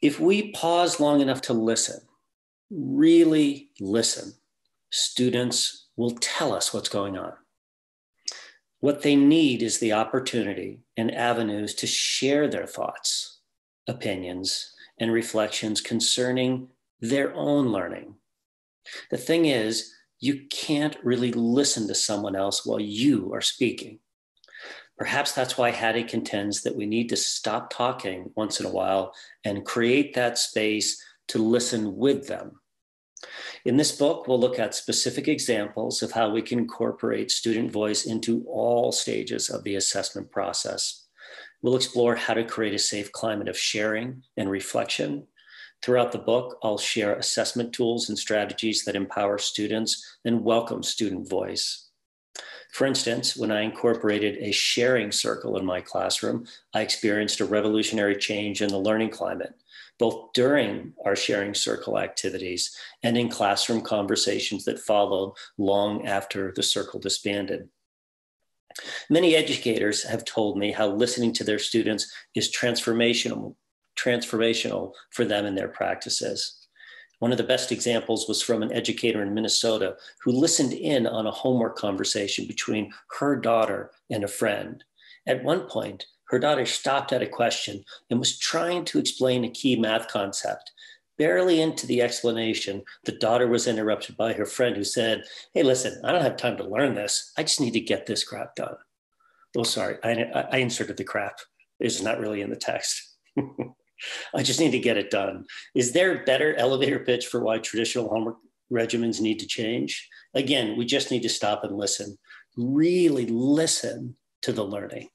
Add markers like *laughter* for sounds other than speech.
If we pause long enough to listen, really listen, students will tell us what's going on. What they need is the opportunity and avenues to share their thoughts, opinions, and reflections concerning their own learning. The thing is, you can't really listen to someone else while you are speaking. Perhaps that's why Hattie contends that we need to stop talking once in a while and create that space to listen with them. In this book, we'll look at specific examples of how we can incorporate student voice into all stages of the assessment process. We'll explore how to create a safe climate of sharing and reflection. Throughout the book, I'll share assessment tools and strategies that empower students and welcome student voice. For instance, when I incorporated a sharing circle in my classroom, I experienced a revolutionary change in the learning climate, both during our sharing circle activities and in classroom conversations that followed long after the circle disbanded. Many educators have told me how listening to their students is transformational, transformational for them in their practices. One of the best examples was from an educator in Minnesota who listened in on a homework conversation between her daughter and a friend. At one point, her daughter stopped at a question and was trying to explain a key math concept. Barely into the explanation, the daughter was interrupted by her friend who said, Hey, listen, I don't have time to learn this. I just need to get this crap done. Oh, sorry, I, I inserted the crap. It's not really in the text. *laughs* I just need to get it done. Is there a better elevator pitch for why traditional homework regimens need to change? Again, we just need to stop and listen. Really listen to the learning.